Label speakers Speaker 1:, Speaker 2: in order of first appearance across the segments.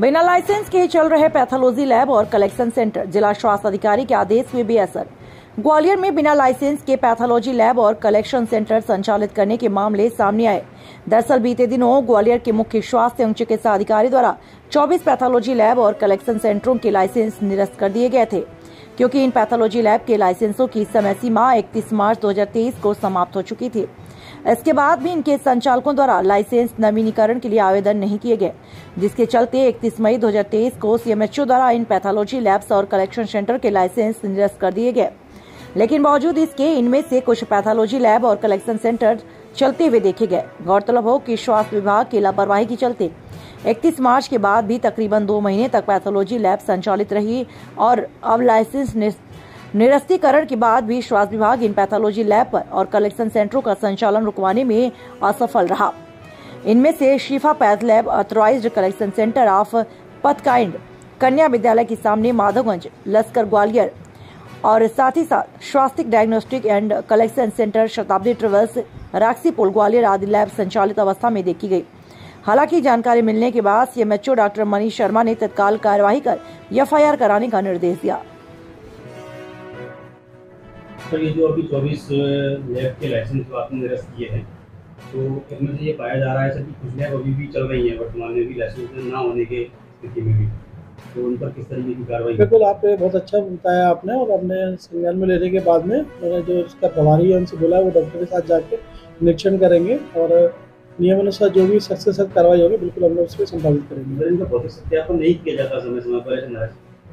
Speaker 1: बिना लाइसेंस के चल रहे पैथोलॉजी लैब और कलेक्शन सेंटर, जिला स्वास्थ्य अधिकारी के आदेश में बेअसर ग्वालियर में बिना लाइसेंस के पैथोलॉजी लैब और कलेक्शन सेंटर संचालित करने के मामले सामने आए। दरअसल बीते दिनों ग्वालियर के मुख्य स्वास्थ्य एवं चिकित्सा अधिकारी द्वारा 24 पैथोलॉजी लैब और कलेक्शन सेंटरों के लाइसेंस निरस्त कर दिए गए थे, क्योंकि इन पैथोलॉजी लैब के लाइसेंसों की समय सीमा 31 मार्च 2023 को समाप्त हो चुकी थी। इसके बाद भी इनके संचालकों द्वारा लाइसेंस नवीनीकरण के लिए आवेदन नहीं किए गए, जिसके चलते 31 मई 2023 को सीएमएचओ द्वारा इन पैथोलॉजी लैब्स और कलेक्शन सेंटर के लाइसेंस निरस्त कर दिए गए। लेकिन बावजूद इसके, इनमें से कुछ पैथोलॉजी लैब और कलेक्शन सेंटर चलते हुए देखे गए। गौरतलब हो कि स्वास्थ्य विभाग की लापरवाही के चलते 31 मार्च के बाद भी तकरीबन दो महीने तक पैथोलॉजी लैब संचालित रही और अब लाइसेंस निरस्तीकरण के बाद भी स्वास्थ्य विभाग इन पैथोलॉजी लैब पर और कलेक्शन सेंटरों का संचालन रुकवाने में असफल रहा। इनमें से Shifa path lab authorized collection centre of Pathkind, कन्या विद्यालय के सामने माधवगंज, लश्कर ग्वालियर और साथ ही साथ Swasthya diagnostic and collection centre, Shatabdi travels Roxy पुल, ग्वालियर आदि लैब संचालित अवस्था में देखी गई। हालाँकि जानकारी मिलने के बाद सीएमएचओ डॉक्टर मनीष शर्मा ने तत्काल कार्यवाही कर एफआईआर कराने का निर्देश दिया।
Speaker 2: सर ये जो अभी चौबीस लैब के लाइसेंस जो आपने निरस्त किए हैं तो इसमें से ये पाया जा रहा है सर कि कुछ लैब अभी भी चल रही हैं वर्तमान में भी लाइसेंस ना होने के स्थिति में भी। तो उन पर किस तरीके की कार्रवाई?
Speaker 3: बिल्कुल आपने बहुत अच्छा बताया आपने और हमने संज्ञान में लेने के बाद में मैंने जो इसका प्रभारी है उनसे बोला वो डॉक्टर के साथ जाके निरीक्षण करेंगे और नियमानुसार जो भी सख्त से सख्त कार्रवाई होगी बिल्कुल हम लोग उस पर संपादित करेंगे।
Speaker 2: इनका भौतिक सत्यापन नहीं किया जाता समय समय पर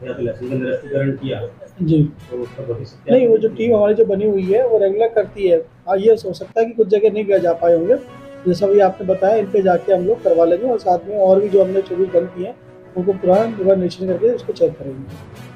Speaker 2: या तो लाइसेंस का निरस्तीकरण किया।
Speaker 3: जी।
Speaker 2: तो
Speaker 3: नहीं वो जो टीम हमारी जो बनी हुई है वो रेगुलर करती है। हाँ ये हो सकता है कि कुछ जगह नहीं जा पाए होंगे। जैसा भी आपने बताया इन पे जाके हम लोग करवा लेंगे और साथ में और भी जो हमने चोरी बंद किए हैं उनको पूरा निरीक्षण करके उसको चेक करेंगे।